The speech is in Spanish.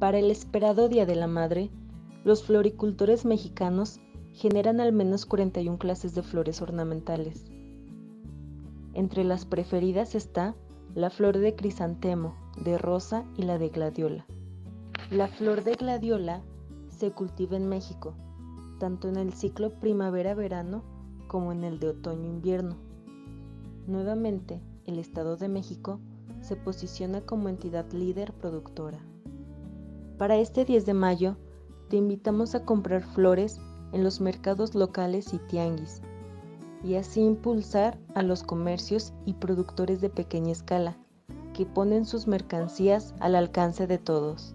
Para el esperado Día de la Madre, los floricultores mexicanos generan al menos 41 clases de flores ornamentales. Entre las preferidas está la flor de crisantemo, de rosa y la de gladiola. La flor de gladiola se cultiva en México, tanto en el ciclo primavera-verano como en el de otoño-invierno. Nuevamente, el Estado de México se posiciona como entidad líder productora. Para este 10 de mayo, te invitamos a comprar flores en los mercados locales y tianguis, y así impulsar a los comercios y productores de pequeña escala, que ponen sus mercancías al alcance de todos.